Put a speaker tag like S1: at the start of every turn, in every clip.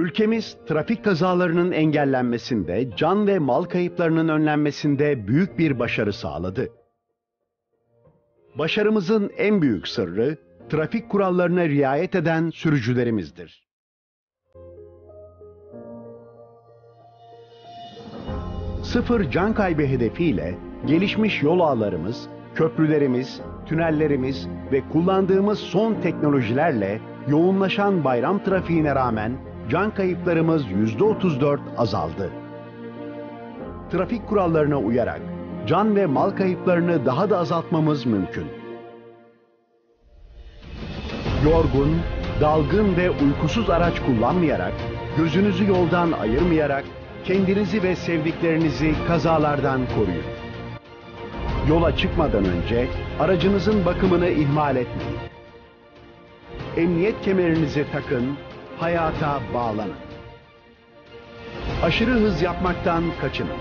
S1: Ülkemiz trafik kazalarının engellenmesinde, can ve mal kayıplarının önlenmesinde büyük bir başarı sağladı. Başarımızın en büyük sırrı trafik kurallarına riayet eden sürücülerimizdir. Sıfır can kaybı hedefiyle gelişmiş yol ağlarımız, köprülerimiz, tünellerimiz ve kullandığımız son teknolojilerle yoğunlaşan bayram trafiğine rağmen can kayıplarımız %34 azaldı. Trafik kurallarına uyarak can ve mal kayıplarını daha da azaltmamız mümkün. Yorgun, dalgın ve uykusuz araç kullanmayarak, gözünüzü yoldan ayırmayarak kendinizi ve sevdiklerinizi kazalardan koruyun. Yola çıkmadan önce aracınızın bakımını ihmal etmeyin. Emniyet kemerinizi takın, hayata bağlanın. Aşırı hız yapmaktan kaçının.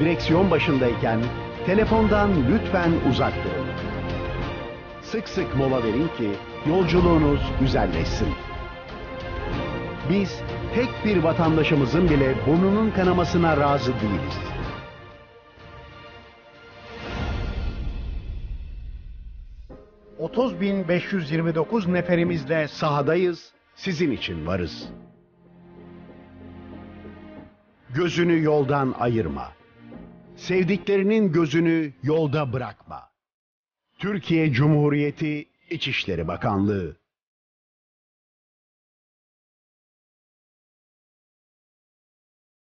S1: Direksiyon başındayken telefondan lütfen uzak durun. Sık sık mola verin ki yolculuğunuz güzelleşsin. Biz tek bir vatandaşımızın bile burnunun kanamasına razı değiliz. ...30.529 neferimizle sahadayız, sizin için varız. Gözünü yoldan ayırma. Sevdiklerinin gözünü yolda bırakma. Türkiye Cumhuriyeti İçişleri Bakanlığı